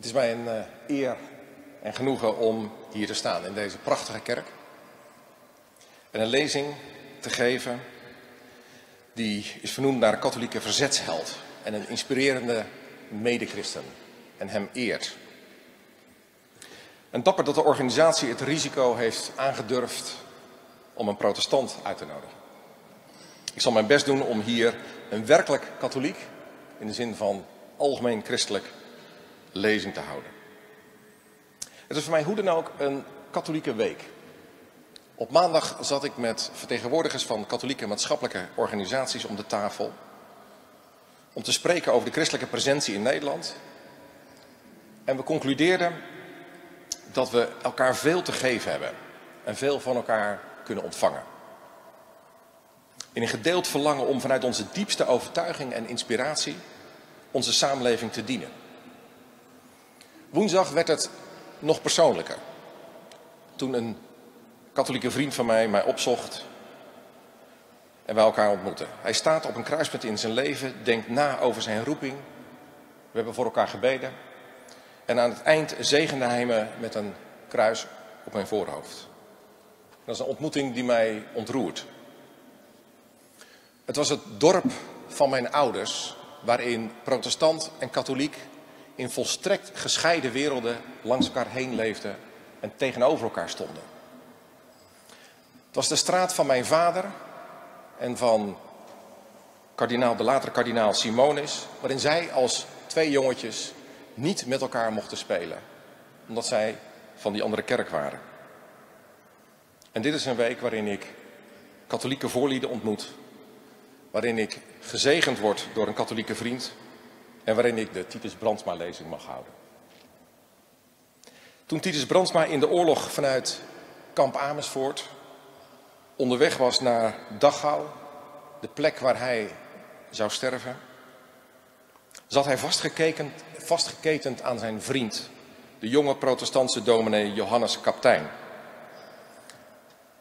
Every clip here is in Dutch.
Het is mij een uh, eer en genoegen om hier te staan in deze prachtige kerk. En een lezing te geven die is vernoemd naar een katholieke verzetsheld en een inspirerende medechristen en hem eert. En dapper dat de organisatie het risico heeft aangedurfd om een protestant uit te nodigen. Ik zal mijn best doen om hier een werkelijk katholiek, in de zin van algemeen christelijk, lezing te houden. Het is voor mij hoe dan ook een katholieke week. Op maandag zat ik met vertegenwoordigers van katholieke maatschappelijke organisaties om de tafel. Om te spreken over de christelijke presentie in Nederland. En we concludeerden dat we elkaar veel te geven hebben. En veel van elkaar kunnen ontvangen. In een gedeeld verlangen om vanuit onze diepste overtuiging en inspiratie onze samenleving te dienen. Woensdag werd het nog persoonlijker. Toen een katholieke vriend van mij mij opzocht en wij elkaar ontmoetten. Hij staat op een kruispunt in zijn leven, denkt na over zijn roeping. We hebben voor elkaar gebeden. En aan het eind zegende hij me met een kruis op mijn voorhoofd. Dat is een ontmoeting die mij ontroert. Het was het dorp van mijn ouders, waarin protestant en katholiek in volstrekt gescheiden werelden langs elkaar heen leefden en tegenover elkaar stonden. Het was de straat van mijn vader en van kardinaal, de latere kardinaal Simonis, waarin zij als twee jongetjes niet met elkaar mochten spelen, omdat zij van die andere kerk waren. En dit is een week waarin ik katholieke voorlieden ontmoet, waarin ik gezegend word door een katholieke vriend en waarin ik de Titus Brandsma lezing mag houden. Toen Titus Brandsma in de oorlog vanuit kamp Amersfoort onderweg was naar Dachau, de plek waar hij zou sterven, zat hij vastgeketend, vastgeketend aan zijn vriend, de jonge protestantse dominee Johannes Kaptein.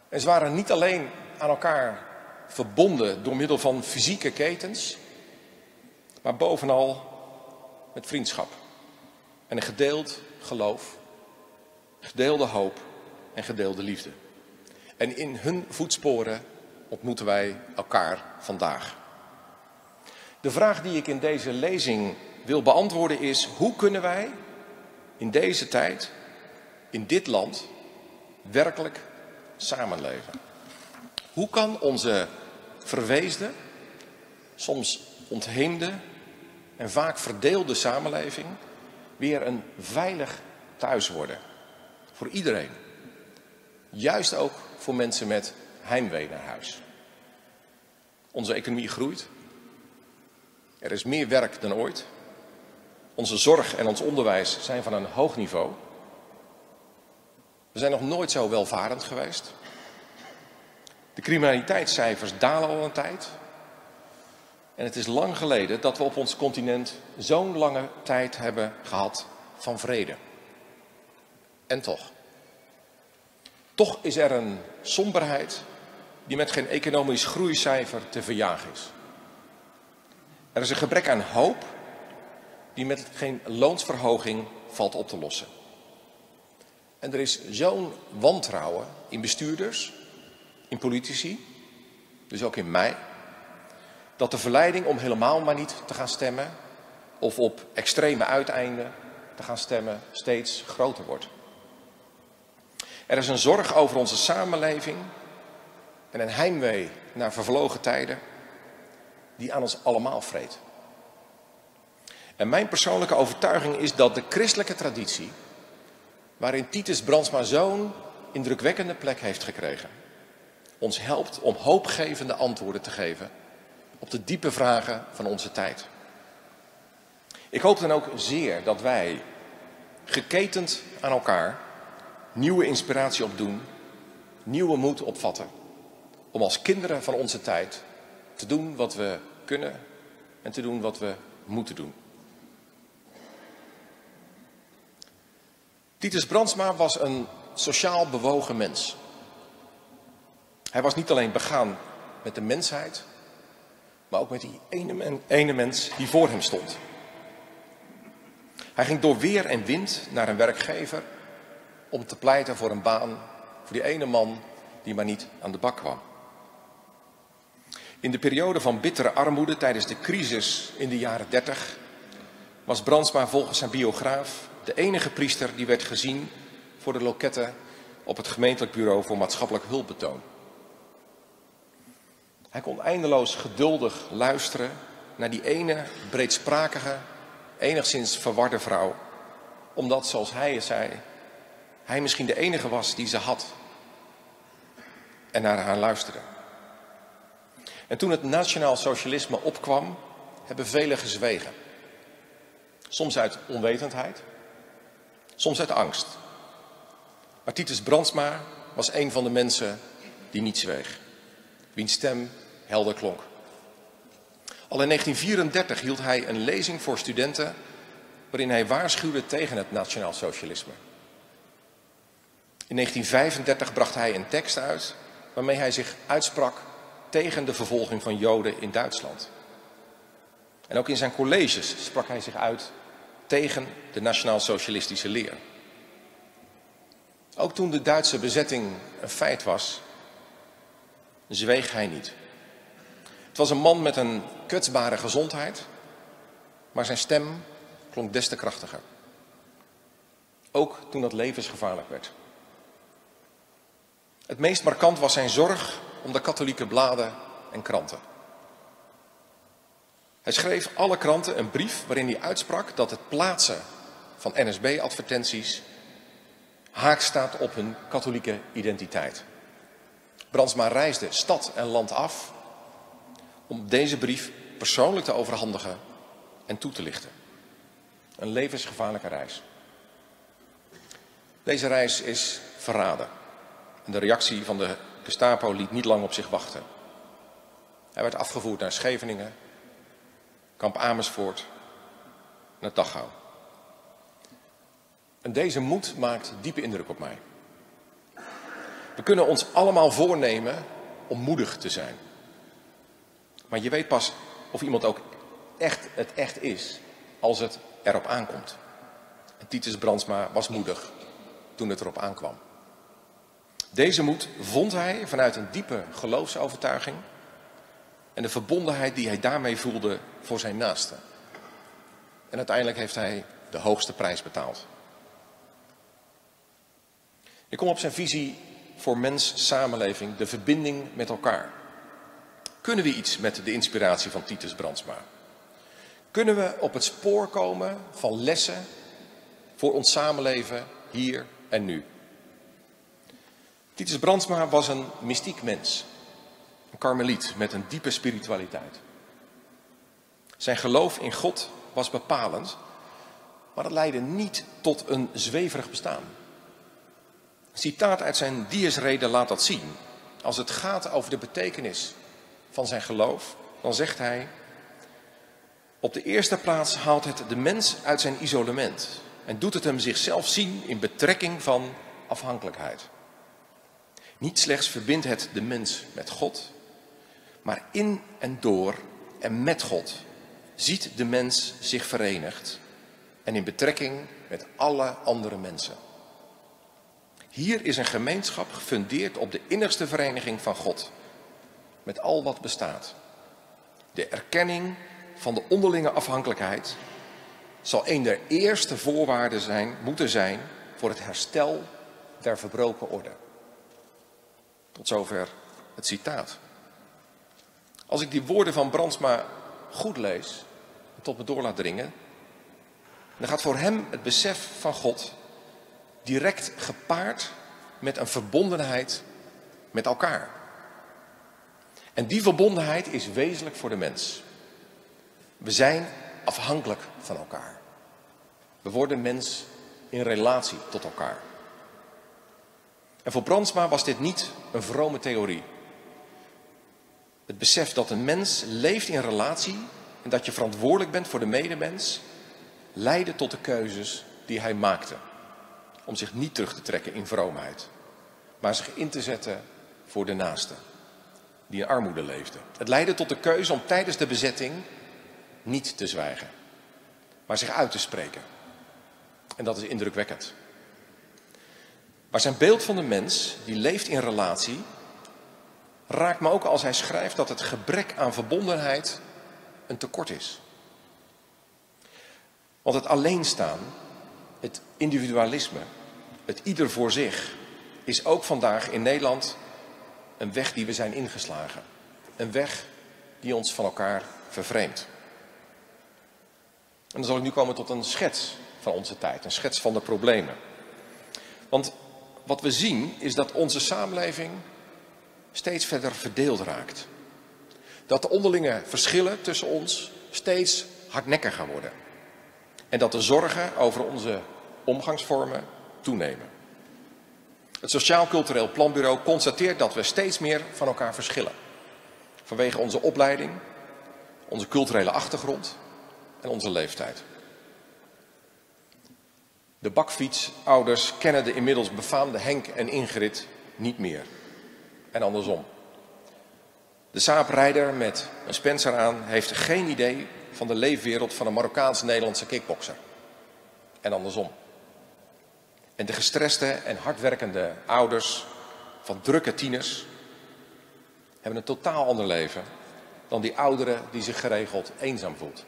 En ze waren niet alleen aan elkaar verbonden door middel van fysieke ketens, maar bovenal met vriendschap en een gedeeld geloof, gedeelde hoop en gedeelde liefde. En in hun voetsporen ontmoeten wij elkaar vandaag. De vraag die ik in deze lezing wil beantwoorden is: hoe kunnen wij in deze tijd, in dit land, werkelijk samenleven? Hoe kan onze verweesde, soms ontheemde en vaak verdeelde samenleving weer een veilig thuis worden? Voor iedereen. Juist ook voor mensen met heimwee naar huis. Onze economie groeit. Er is meer werk dan ooit. Onze zorg en ons onderwijs zijn van een hoog niveau. We zijn nog nooit zo welvarend geweest. De criminaliteitscijfers dalen al een tijd. En het is lang geleden dat we op ons continent zo'n lange tijd hebben gehad van vrede. En toch. Toch is er een somberheid die met geen economisch groeicijfer te verjagen is. Er is een gebrek aan hoop die met geen loonsverhoging valt op te lossen. En er is zo'n wantrouwen in bestuurders, in politici, dus ook in mij, dat de verleiding om helemaal maar niet te gaan stemmen of op extreme uiteinden te gaan stemmen steeds groter wordt. Er is een zorg over onze samenleving en een heimwee naar vervlogen tijden die aan ons allemaal vreet. En mijn persoonlijke overtuiging is dat de christelijke traditie, waarin Titus Brandsma zo'n indrukwekkende plek heeft gekregen, ons helpt om hoopgevende antwoorden te geven op de diepe vragen van onze tijd. Ik hoop dan ook zeer dat wij, geketend aan elkaar, nieuwe inspiratie opdoen, nieuwe moed opvatten. Om als kinderen van onze tijd te doen wat we kunnen en te doen wat we moeten doen. Titus Brandsma was een sociaal bewogen mens. Hij was niet alleen begaan met de mensheid, maar ook met die ene, ene mens die voor hem stond. Hij ging door weer en wind naar een werkgever om te pleiten voor een baan voor die ene man die maar niet aan de bak kwam. In de periode van bittere armoede tijdens de crisis in de jaren 30 was Brandsma volgens zijn biograaf de enige priester die werd gezien voor de loketten op het gemeentelijk bureau voor maatschappelijk hulpbetoon. Hij kon eindeloos geduldig luisteren naar die ene breedsprakige, enigszins verwarde vrouw, omdat, zoals hij zei, hij misschien de enige was die ze had en naar haar luisterde. En toen het nationaal socialisme opkwam, hebben velen gezwegen. Soms uit onwetendheid, soms uit angst. Maar Titus Brandsma was een van de mensen die niet zweeg, wiens stem helder klonk. Al in 1934 hield hij een lezing voor studenten waarin hij waarschuwde tegen het nationaal socialisme. In 1935 bracht hij een tekst uit waarmee hij zich uitsprak tegen de vervolging van Joden in Duitsland. En ook in zijn colleges sprak hij zich uit tegen de nationaal-socialistische leer. Ook toen de Duitse bezetting een feit was, zweeg hij niet. Het was een man met een kwetsbare gezondheid, maar zijn stem klonk des te krachtiger. Ook toen dat levensgevaarlijk werd. Het meest markant was zijn zorg om de katholieke bladen en kranten. Hij schreef alle kranten een brief waarin hij uitsprak dat het plaatsen van NSB-advertenties haak staat op hun katholieke identiteit. Brandsma reisde stad en land af om deze brief persoonlijk te overhandigen en toe te lichten. Een levensgevaarlijke reis. Deze reis is verraden. En de reactie van de Gestapo liet niet lang op zich wachten. Hij werd afgevoerd naar Scheveningen, kamp Amersfoort, naar Dachau. En deze moed maakt diepe indruk op mij. We kunnen ons allemaal voornemen om moedig te zijn. Maar je weet pas of iemand ook echt het echt is als het erop aankomt. En Titus Brandsma was moedig toen het erop aankwam. Deze moed vond hij vanuit een diepe geloofsovertuiging en de verbondenheid die hij daarmee voelde voor zijn naaste. En uiteindelijk heeft hij de hoogste prijs betaald. Ik kom op zijn visie voor mens, samenleving, de verbinding met elkaar. Kunnen we iets met de inspiratie van Titus Brandsma? Kunnen we op het spoor komen van lessen voor ons samenleven hier en nu? Titus Brandsma was een mystiek mens, een karmeliet met een diepe spiritualiteit. Zijn geloof in God was bepalend, maar dat leidde niet tot een zweverig bestaan. Citaat uit zijn Diesrede laat dat zien. Als het gaat over de betekenis van zijn geloof, dan zegt hij: Op de eerste plaats haalt het de mens uit zijn isolement en doet het hem zichzelf zien in betrekking van afhankelijkheid. Niet slechts verbindt het de mens met God, maar in en door en met God ziet de mens zich verenigd en in betrekking met alle andere mensen. Hier is een gemeenschap gefundeerd op de innigste vereniging van God, met al wat bestaat. De erkenning van de onderlinge afhankelijkheid zal een der eerste voorwaarden zijn, moeten zijn voor het herstel der verbroken orde. Tot zover het citaat. Als ik die woorden van Brandsma goed lees en tot me door laat dringen, dan gaat voor hem het besef van God direct gepaard met een verbondenheid met elkaar. En die verbondenheid is wezenlijk voor de mens. We zijn afhankelijk van elkaar. We worden mens in relatie tot elkaar. En voor Brandsma was dit niet een vrome theorie. Het besef dat een mens leeft in relatie en dat je verantwoordelijk bent voor de medemens, leidde tot de keuzes die hij maakte. Om zich niet terug te trekken in vroomheid, maar zich in te zetten voor de naaste, die in armoede leefde. Het leidde tot de keuze om tijdens de bezetting niet te zwijgen, maar zich uit te spreken En dat is indrukwekkend. Maar zijn beeld van de mens, die leeft in relatie, raakt me ook als hij schrijft dat het gebrek aan verbondenheid een tekort is. Want het alleenstaan, het individualisme, het ieder voor zich, is ook vandaag in Nederland een weg die we zijn ingeslagen. Een weg die ons van elkaar vervreemdt. En dan zal ik nu komen tot een schets van onze tijd, een schets van de problemen. Want wat we zien is dat onze samenleving steeds verder verdeeld raakt. Dat de onderlinge verschillen tussen ons steeds hardnekkiger worden. En dat de zorgen over onze omgangsvormen toenemen. Het Sociaal Cultureel Planbureau constateert dat we steeds meer van elkaar verschillen. Vanwege onze opleiding, onze culturele achtergrond en onze leeftijd. De bakfietsouders kennen de inmiddels befaamde Henk en Ingrid niet meer. En andersom. De saaprijder met een Spencer aan heeft geen idee van de leefwereld van een Marokkaans-Nederlandse kickbokser. En andersom. En de gestreste en hardwerkende ouders van drukke tieners hebben een totaal ander leven dan die ouderen die zich geregeld eenzaam voelt.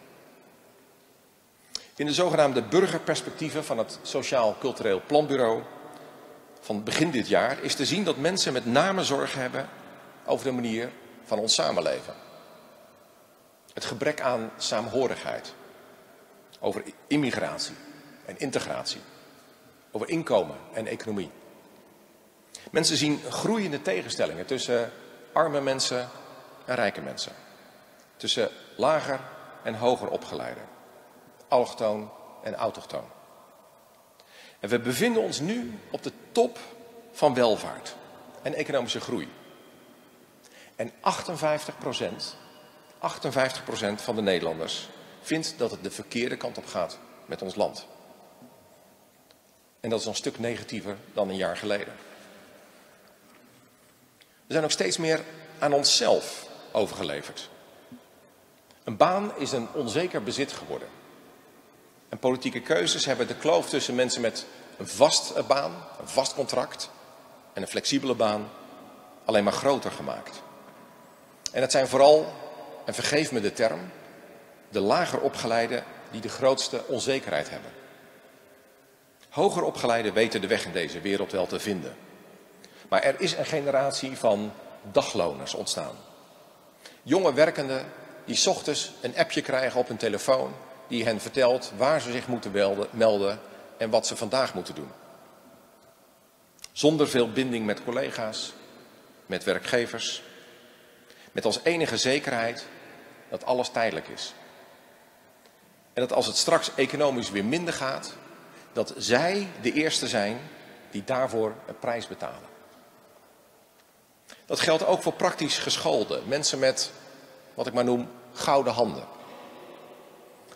In de zogenaamde burgerperspectieven van het Sociaal Cultureel Planbureau van begin dit jaar is te zien dat mensen met name zorgen hebben over de manier van ons samenleven. Het gebrek aan saamhorigheid, over immigratie en integratie, over inkomen en economie. Mensen zien groeiende tegenstellingen tussen arme mensen en rijke mensen, tussen lager en hoger opgeleiden allochtoon en autochtoon. En we bevinden ons nu op de top van welvaart en economische groei. En 58 procent, 58 procent van de Nederlanders vindt dat het de verkeerde kant op gaat met ons land. En dat is een stuk negatiever dan een jaar geleden. We zijn ook steeds meer aan onszelf overgeleverd. Een baan is een onzeker bezit geworden. En politieke keuzes hebben de kloof tussen mensen met een vaste baan, een vast contract en een flexibele baan alleen maar groter gemaakt. En het zijn vooral, en vergeef me de term, de lager opgeleiden die de grootste onzekerheid hebben. Hoger opgeleiden weten de weg in deze wereld wel te vinden. Maar er is een generatie van dagloners ontstaan. Jonge werkenden die ochtends een appje krijgen op hun telefoon die hen vertelt waar ze zich moeten melden en wat ze vandaag moeten doen. Zonder veel binding met collega's, met werkgevers, met als enige zekerheid dat alles tijdelijk is. En dat als het straks economisch weer minder gaat, dat zij de eerste zijn die daarvoor een prijs betalen. Dat geldt ook voor praktisch geschoolden, mensen met wat ik maar noem gouden handen.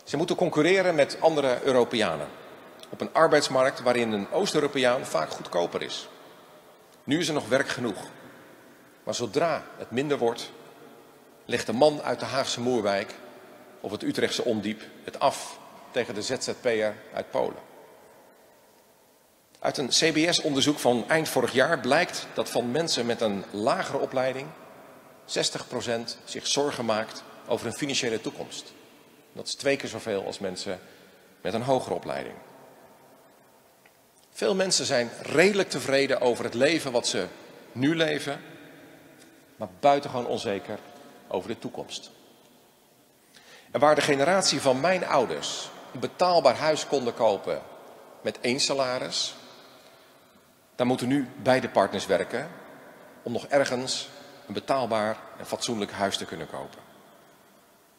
Ze moeten concurreren met andere Europeanen. Op een arbeidsmarkt waarin een Oost-Europeaan vaak goedkoper is. Nu is er nog werk genoeg. Maar zodra het minder wordt, legt de man uit de Haagse Moerwijk of het Utrechtse Ondiep het af tegen de ZZP'er uit Polen. Uit een CBS-onderzoek van eind vorig jaar blijkt dat van mensen met een lagere opleiding 60% zich zorgen maakt over hun financiële toekomst. Dat is twee keer zoveel als mensen met een hogere opleiding. Veel mensen zijn redelijk tevreden over het leven wat ze nu leven, maar buitengewoon onzeker over de toekomst. En waar de generatie van mijn ouders een betaalbaar huis konden kopen met één salaris, daar moeten nu beide partners werken om nog ergens een betaalbaar en fatsoenlijk huis te kunnen kopen.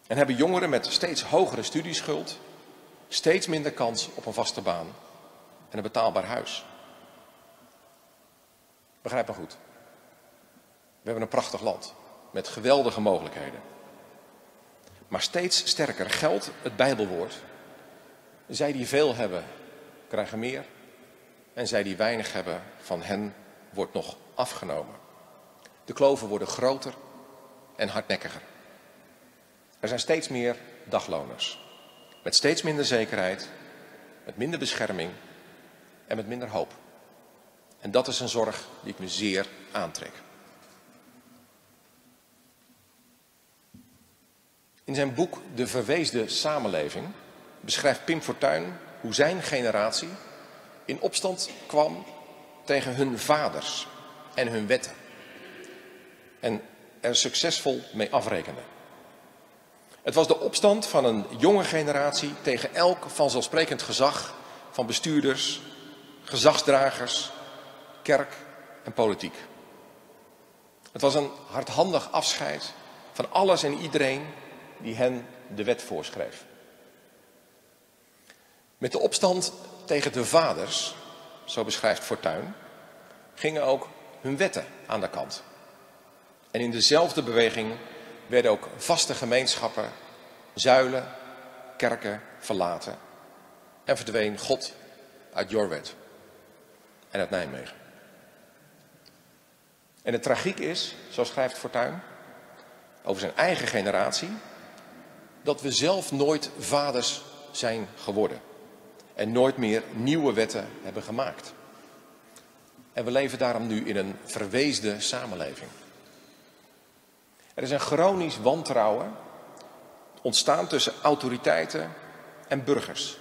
En hebben jongeren met steeds hogere studieschuld steeds minder kans op een vaste baan en een betaalbaar huis. Begrijp me goed. We hebben een prachtig land met geweldige mogelijkheden. Maar steeds sterker geldt het Bijbelwoord. Zij die veel hebben, krijgen meer. En zij die weinig hebben, van hen wordt nog afgenomen. De kloven worden groter en hardnekkiger. Er zijn steeds meer dagloners. Met steeds minder zekerheid, met minder bescherming en met minder hoop. En dat is een zorg die ik me zeer aantrek. In zijn boek De Verweesde Samenleving beschrijft Pim Fortuyn hoe zijn generatie in opstand kwam tegen hun vaders en hun wetten. En er succesvol mee afrekende. Het was de opstand van een jonge generatie tegen elk vanzelfsprekend gezag van bestuurders, gezagsdragers, kerk en politiek. Het was een hardhandig afscheid van alles en iedereen die hen de wet voorschreef. Met de opstand tegen de vaders, zo beschrijft Fortuyn, gingen ook hun wetten aan de kant. En in dezelfde beweging werden ook vaste gemeenschappen, zuilen, kerken verlaten. En verdween God uit Jorwet en uit Nijmegen. En de tragiek is, zo schrijft Fortuyn, over zijn eigen generatie, dat we zelf nooit vaders zijn geworden. En nooit meer nieuwe wetten hebben gemaakt. En we leven daarom nu in een verweesde samenleving. Er is een chronisch wantrouwen ontstaan tussen autoriteiten en burgers.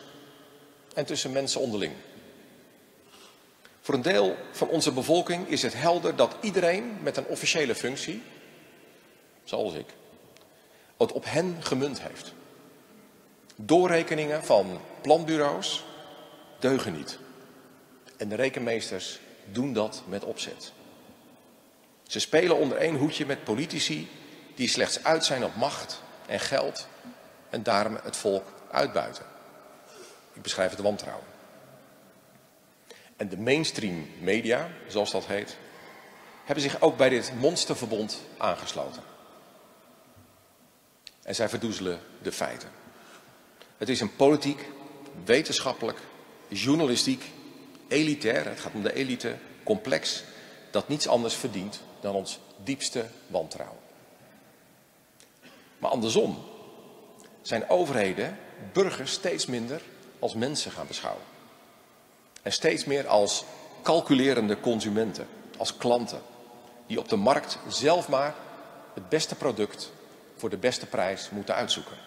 En tussen mensen onderling. Voor een deel van onze bevolking is het helder dat iedereen met een officiële functie, zoals ik, het op hen gemunt heeft. Doorrekeningen van planbureaus deugen niet. En de rekenmeesters doen dat met opzet. Ze spelen onder één hoedje met politici die slechts uit zijn op macht en geld en daarom het volk uitbuiten. Ik beschrijf het wantrouwen. En de mainstream media, zoals dat heet, hebben zich ook bij dit monsterverbond aangesloten. En zij verdoezelen de feiten. Het is een politiek, wetenschappelijk, journalistiek, elitair, het gaat om de elite, complex, dat niets anders verdient dan ons diepste wantrouwen. Maar andersom zijn overheden burgers steeds minder als mensen gaan beschouwen. En steeds meer als calculerende consumenten, als klanten, die op de markt zelf maar het beste product voor de beste prijs moeten uitzoeken.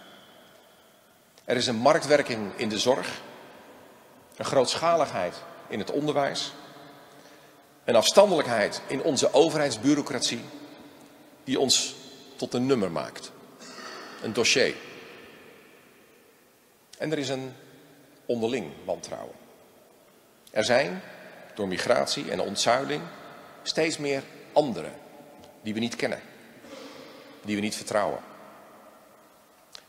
Er is een marktwerking in de zorg, een grootschaligheid in het onderwijs, een afstandelijkheid in onze overheidsbureaucratie die ons tot een nummer maakt, een dossier. En er is een onderling wantrouwen. Er zijn door migratie en ontzuiling steeds meer anderen die we niet kennen, die we niet vertrouwen.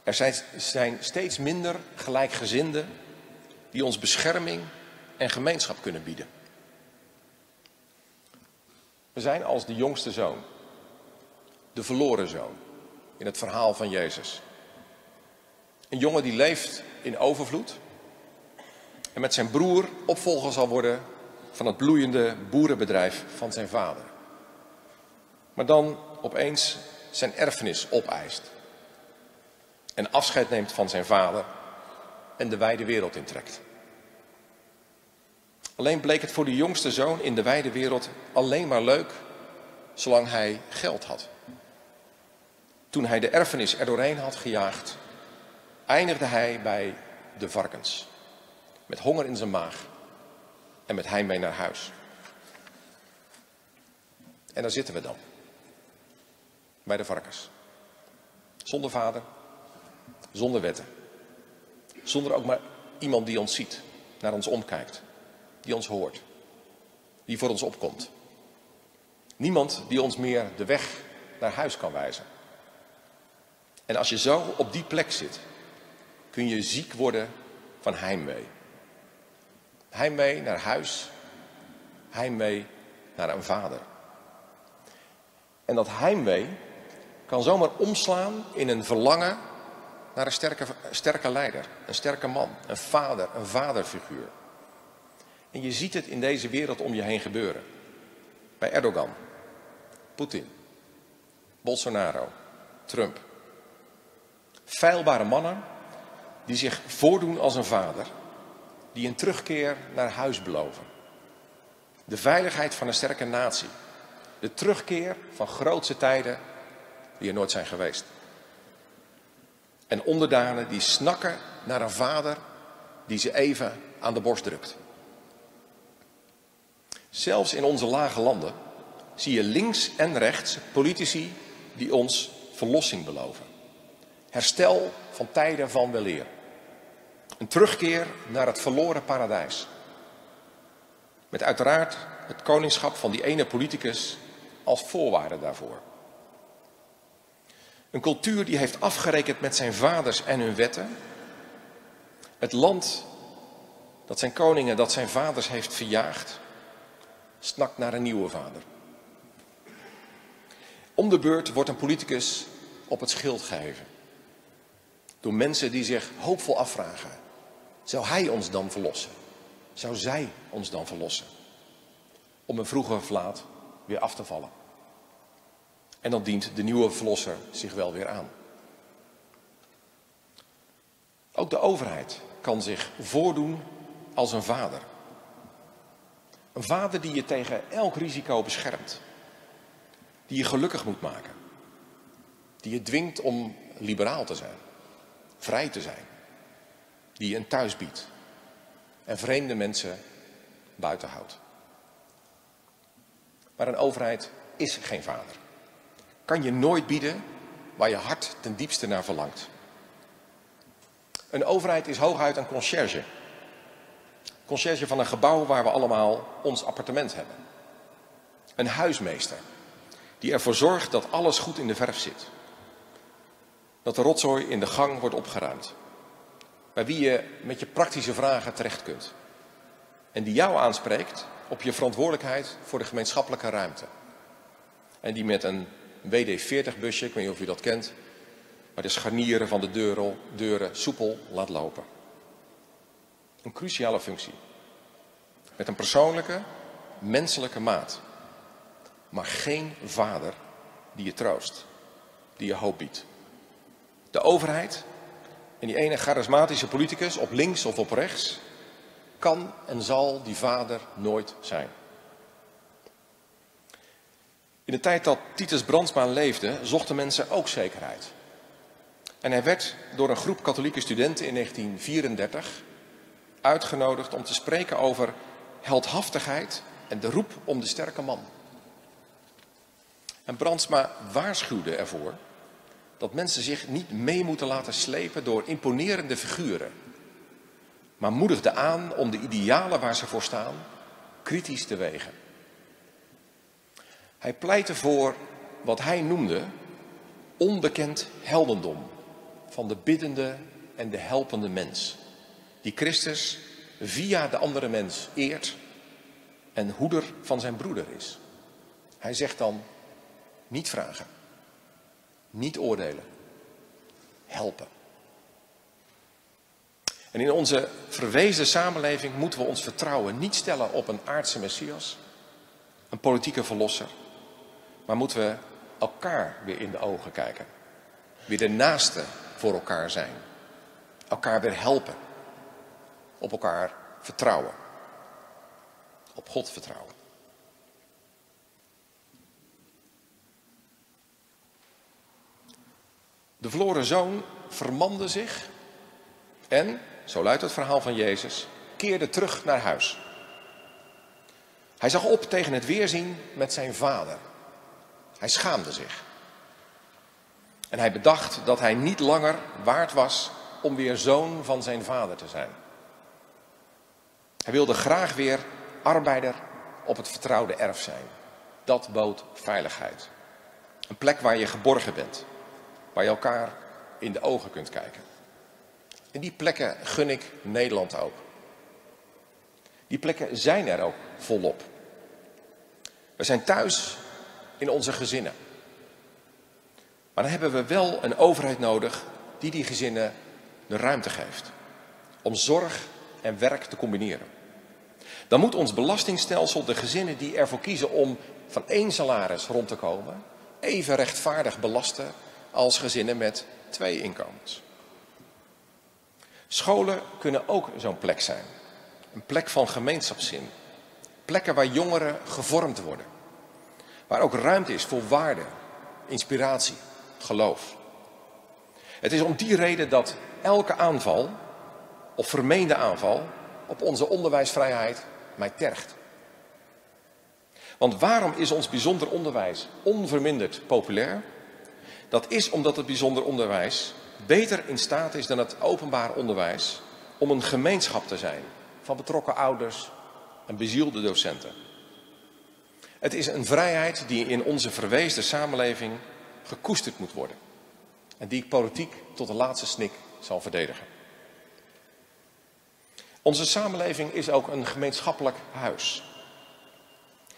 Er zijn, steeds minder gelijkgezinden die ons bescherming en gemeenschap kunnen bieden. We zijn als de jongste zoon, de verloren zoon in het verhaal van Jezus. Een jongen die leeft in overvloed en met zijn broer opvolger zal worden van het bloeiende boerenbedrijf van zijn vader. Maar dan opeens zijn erfenis opeist en afscheid neemt van zijn vader en de wijde wereld intrekt. Alleen bleek het voor de jongste zoon in de wijde wereld alleen maar leuk zolang hij geld had. Toen hij de erfenis er doorheen had gejaagd, eindigde hij bij de varkens. Met honger in zijn maag en met heimwee naar huis. En daar zitten we dan. Bij de varkens. Zonder vader, zonder wetten. Zonder ook maar iemand die ons ziet, naar ons omkijkt, die ons hoort, die voor ons opkomt. Niemand die ons meer de weg naar huis kan wijzen. En als je zo op die plek zit, kun je ziek worden van heimwee. Heimwee naar huis, heimwee naar een vader. En dat heimwee kan zomaar omslaan in een verlangen naar een sterke, sterke leider, een sterke man, een vader, een vaderfiguur. En je ziet het in deze wereld om je heen gebeuren. Bij Erdogan, Poetin, Bolsonaro, Trump. Feilbare mannen die zich voordoen als een vader, die een terugkeer naar huis beloven. De veiligheid van een sterke natie. De terugkeer van grootse tijden die er nooit zijn geweest. En onderdanen die snakken naar een vader die ze even aan de borst drukt. Zelfs in onze lage landen zie je links en rechts politici die ons verlossing beloven. Herstel van tijden van weleer. Een terugkeer naar het verloren paradijs. Met uiteraard het koningschap van die ene politicus als voorwaarde daarvoor. Een cultuur die heeft afgerekend met zijn vaders en hun wetten. Het land dat zijn koningen, dat zijn vaders heeft verjaagd, snakt naar een nieuwe vader. Om de beurt wordt een politicus op het schild geheven. Door mensen die zich hoopvol afvragen: zou hij ons dan verlossen? Zou zij ons dan verlossen? Om een vroege of laat weer af te vallen. En dan dient de nieuwe verlosser zich wel weer aan. Ook de overheid kan zich voordoen als een vader. Een vader die je tegen elk risico beschermt. Die je gelukkig moet maken. Die je dwingt om liberaal te zijn. Vrij te zijn. Die je een thuis biedt. En vreemde mensen buiten houdt. Maar een overheid is geen vader. Kan je nooit bieden waar je hart ten diepste naar verlangt. Een overheid is hooguit een conciërge. Conciërge van een gebouw waar we allemaal ons appartement hebben. Een huismeester die ervoor zorgt dat alles goed in de verf zit. Dat de rotzooi in de gang wordt opgeruimd. Bij wie je met je praktische vragen terecht kunt. En die jou aanspreekt op je verantwoordelijkheid voor de gemeenschappelijke ruimte. En die met een WD-40-busje, ik weet niet of u dat kent, maar de scharnieren van de deuren, deuren soepel laat lopen. Een cruciale functie. Met een persoonlijke, menselijke maat. Maar geen vader die je troost, die je hoop biedt. De overheid en die ene charismatische politicus op links of op rechts kan en zal die vader nooit zijn. In de tijd dat Titus Brandsma leefde, zochten mensen ook zekerheid. En hij werd door een groep katholieke studenten in 1934 uitgenodigd om te spreken over heldhaftigheid en de roep om de sterke man. En Brandsma waarschuwde ervoor dat mensen zich niet mee moeten laten slepen door imponerende figuren, maar moedigde aan om de idealen waar ze voor staan kritisch te wegen. Hij pleitte voor wat hij noemde onbekend heldendom van de biddende en de helpende mens, die Christus via de andere mens eert en hoeder van zijn broeder is. Hij zegt dan, niet vragen, niet oordelen, helpen. En in onze verwezen samenleving moeten we ons vertrouwen niet stellen op een aardse Messias, een politieke verlosser, maar moeten we elkaar weer in de ogen kijken. Weer de naaste voor elkaar zijn. Elkaar weer helpen. Op elkaar vertrouwen. Op God vertrouwen. De verloren zoon vermande zich en, zo luidt het verhaal van Jezus, keerde terug naar huis. Hij zag op tegen het weerzien met zijn vader. Hij schaamde zich. En hij bedacht dat hij niet langer waard was om weer zoon van zijn vader te zijn. Hij wilde graag weer arbeider op het vertrouwde erf zijn. Dat bood veiligheid. Een plek waar je geborgen bent. Waar je elkaar in de ogen kunt kijken. En die plekken gun ik Nederland ook. Die plekken zijn er ook volop. We zijn thuis in onze gezinnen. Maar dan hebben we wel een overheid nodig die die gezinnen de ruimte geeft. Om zorg en werk te combineren. Dan moet ons belastingstelsel de gezinnen die ervoor kiezen om van één salaris rond te komen, even rechtvaardig belasten als gezinnen met twee inkomens. Scholen kunnen ook zo'n plek zijn. Een plek van gemeenschapszin. Plekken waar jongeren gevormd worden. Waar ook ruimte is voor waarde, inspiratie, geloof. Het is om die reden dat elke aanval, of vermeende aanval, op onze onderwijsvrijheid mij tergt. Want waarom is ons bijzonder onderwijs onverminderd populair? Dat is omdat het bijzonder onderwijs beter in staat is dan het openbaar onderwijs om een gemeenschap te zijn van betrokken ouders en bezielde docenten. Het is een vrijheid die in onze verweesde samenleving gekoesterd moet worden en die ik politiek tot de laatste snik zal verdedigen. Onze samenleving is ook een gemeenschappelijk huis.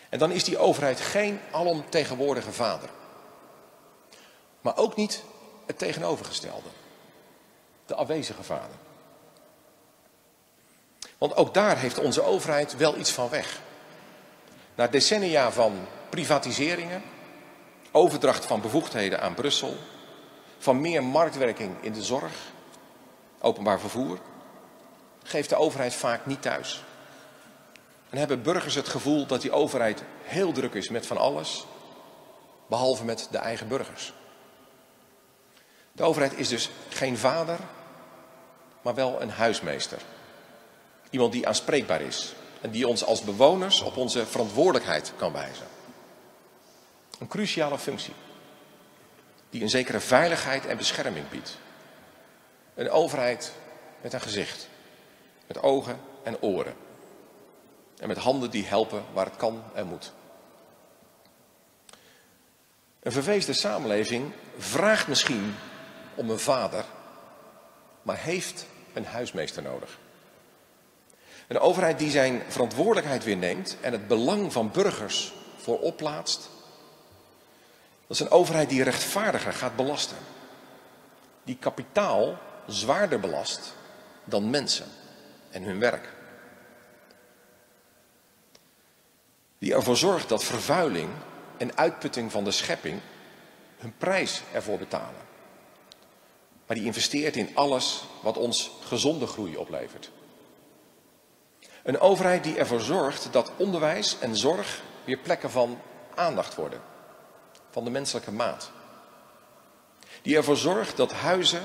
En dan is die overheid geen alomtegenwoordige vader. Maar ook niet het tegenovergestelde. De afwezige vader. Want ook daar heeft onze overheid wel iets van weg. Na decennia van privatiseringen, overdracht van bevoegdheden aan Brussel, van meer marktwerking in de zorg, openbaar vervoer, geeft de overheid vaak niet thuis. En hebben burgers het gevoel dat die overheid heel druk is met van alles, behalve met de eigen burgers. De overheid is dus geen vader, maar wel een huismeester. Iemand die aanspreekbaar is en die ons als bewoners op onze verantwoordelijkheid kan wijzen. Een cruciale functie, die een zekere veiligheid en bescherming biedt. Een overheid met een gezicht, met ogen en oren. En met handen die helpen waar het kan en moet. Een verweesde samenleving vraagt misschien om een vader, maar heeft een huismeester nodig. Een overheid die zijn verantwoordelijkheid weer neemt en het belang van burgers voorop plaatst. Dat is een overheid die rechtvaardiger gaat belasten. Die kapitaal zwaarder belast dan mensen en hun werk. Die ervoor zorgt dat vervuiling en uitputting van de schepping hun prijs ervoor betalen. Maar die investeert in alles wat ons gezonde groei oplevert. Een overheid die ervoor zorgt dat onderwijs en zorg weer plekken van aandacht worden. Van de menselijke maat. Die ervoor zorgt dat huizen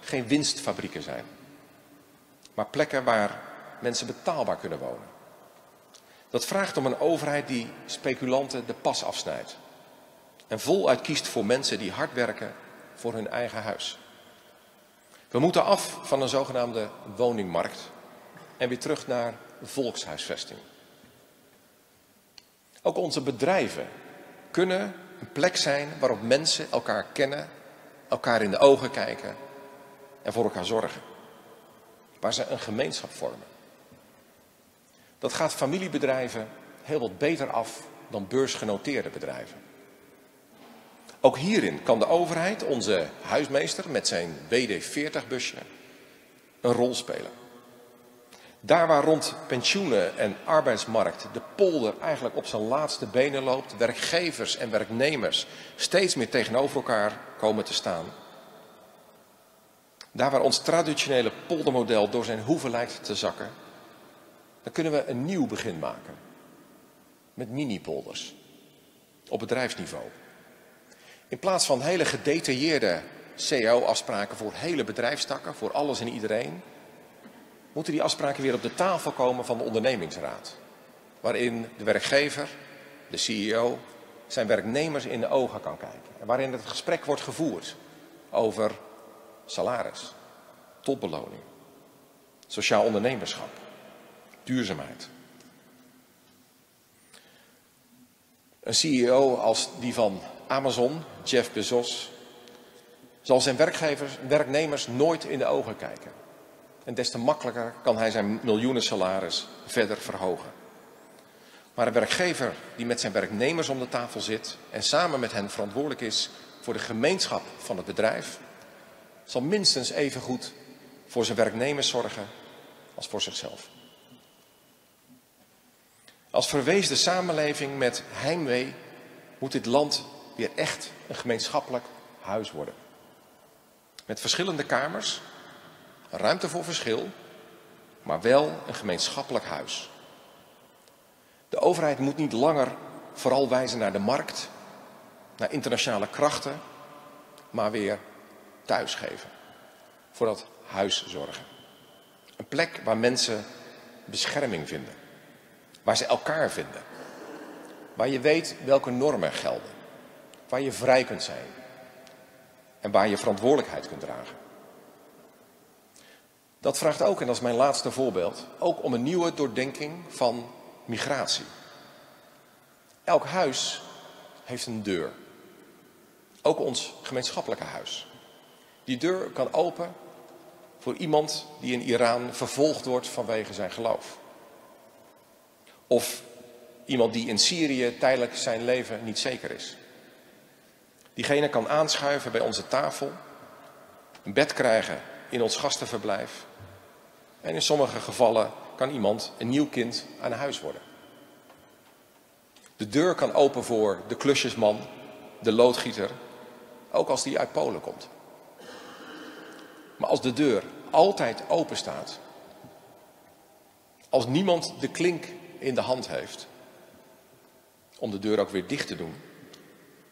geen winstfabrieken zijn. Maar plekken waar mensen betaalbaar kunnen wonen. Dat vraagt om een overheid die speculanten de pas afsnijdt. En voluit kiest voor mensen die hard werken voor hun eigen huis. We moeten af van een zogenaamde woningmarkt en weer terug naar volkshuisvesting. Ook onze bedrijven kunnen een plek zijn waarop mensen elkaar kennen, elkaar in de ogen kijken en voor elkaar zorgen. Waar ze een gemeenschap vormen. Dat gaat familiebedrijven heel wat beter af dan beursgenoteerde bedrijven. Ook hierin kan de overheid, onze huismeester met zijn WD-40-busje, een rol spelen. Daar waar rond pensioenen en arbeidsmarkt de polder eigenlijk op zijn laatste benen loopt, werkgevers en werknemers steeds meer tegenover elkaar komen te staan. Daar waar ons traditionele poldermodel door zijn hoeven lijkt te zakken, dan kunnen we een nieuw begin maken. Met mini-polders. Op bedrijfsniveau. In plaats van hele gedetailleerde CO-afspraken voor hele bedrijfstakken, voor alles en iedereen, moeten die afspraken weer op de tafel komen van de ondernemingsraad. Waarin de werkgever, de CEO, zijn werknemers in de ogen kan kijken. En waarin het gesprek wordt gevoerd over salaris, topbeloning, sociaal ondernemerschap, duurzaamheid. Een CEO als die van Amazon, Jeff Bezos, zal zijn werknemers nooit in de ogen kijken. En des te makkelijker kan hij zijn miljoenen salaris verder verhogen. Maar een werkgever die met zijn werknemers om de tafel zit en samen met hen verantwoordelijk is voor de gemeenschap van het bedrijf, zal minstens even goed voor zijn werknemers zorgen als voor zichzelf. Als verweesde samenleving met heimwee moet dit land weer echt een gemeenschappelijk huis worden. Met verschillende kamers, ruimte voor verschil, maar wel een gemeenschappelijk huis. De overheid moet niet langer vooral wijzen naar de markt, naar internationale krachten, maar weer thuis geven. Voor dat huis zorgen. Een plek waar mensen bescherming vinden. Waar ze elkaar vinden. Waar je weet welke normen gelden. Waar je vrij kunt zijn. En waar je verantwoordelijkheid kunt dragen. Dat vraagt ook, en dat is mijn laatste voorbeeld, ook om een nieuwe doordenking van migratie. Elk huis heeft een deur. Ook ons gemeenschappelijke huis. Die deur kan open voor iemand die in Iran vervolgd wordt vanwege zijn geloof. Of iemand die in Syrië tijdelijk zijn leven niet zeker is. Diegene kan aanschuiven bij onze tafel, een bed krijgen in ons gastenverblijf. En in sommige gevallen kan iemand een nieuw kind aan huis worden. De deur kan open voor de klusjesman, de loodgieter, ook als die uit Polen komt. Maar als de deur altijd open staat, als niemand de klink in de hand heeft om de deur ook weer dicht te doen,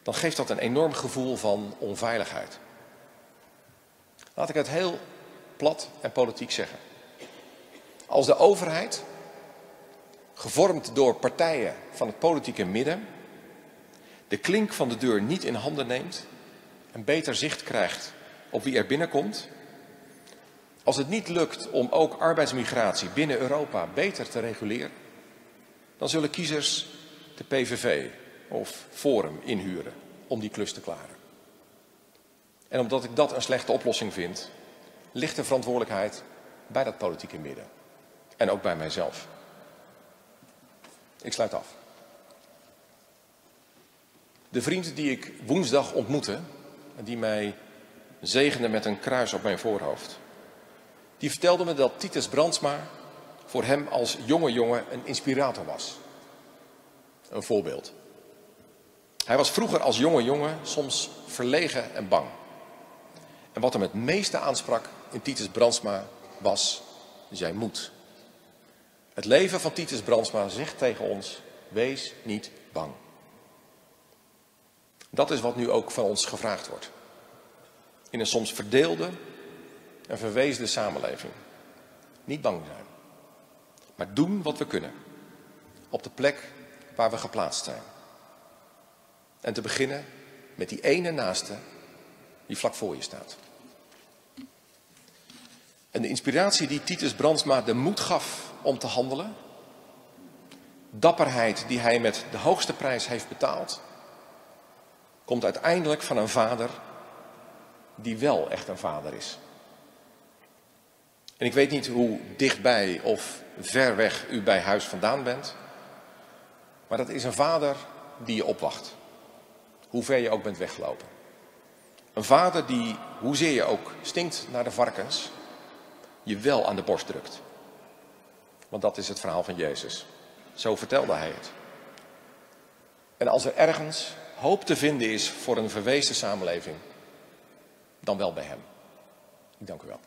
dan geeft dat een enorm gevoel van onveiligheid. Laat ik het heel plat en politiek zeggen. Als de overheid, gevormd door partijen van het politieke midden, de klink van de deur niet in handen neemt en beter zicht krijgt op wie er binnenkomt, als het niet lukt om ook arbeidsmigratie binnen Europa beter te reguleren, dan zullen kiezers de PVV of Forum inhuren om die klus te klaren. En omdat ik dat een slechte oplossing vind, ligt de verantwoordelijkheid bij dat politieke midden. En ook bij mijzelf. Ik sluit af. De vriend die ik woensdag ontmoette en die mij zegende met een kruis op mijn voorhoofd, die vertelde me dat Titus Brandsma voor hem als jonge jongen een inspirator was. Een voorbeeld. Hij was vroeger als jonge jongen soms verlegen en bang. En wat hem het meeste aansprak in Titus Brandsma was, jij moet. Het leven van Titus Brandsma zegt tegen ons, wees niet bang. Dat is wat nu ook van ons gevraagd wordt. In een soms verdeelde en verweesde samenleving. Niet bang zijn, maar doen wat we kunnen. Op de plek waar we geplaatst zijn. En te beginnen met die ene naaste die vlak voor je staat. En de inspiratie die Titus Brandsma de moed gaf om te handelen, dapperheid die hij met de hoogste prijs heeft betaald, komt uiteindelijk van een vader die wel echt een vader is. En ik weet niet hoe dichtbij of ver weg u bij huis vandaan bent, maar dat is een vader die je opwacht, hoe ver je ook bent weggelopen. Een vader die, hoezeer je ook stinkt naar de varkens, je wel aan de borst drukt. Want dat is het verhaal van Jezus. Zo vertelde hij het. En als er ergens hoop te vinden is voor een verwezen samenleving, dan wel bij hem. Ik dank u wel.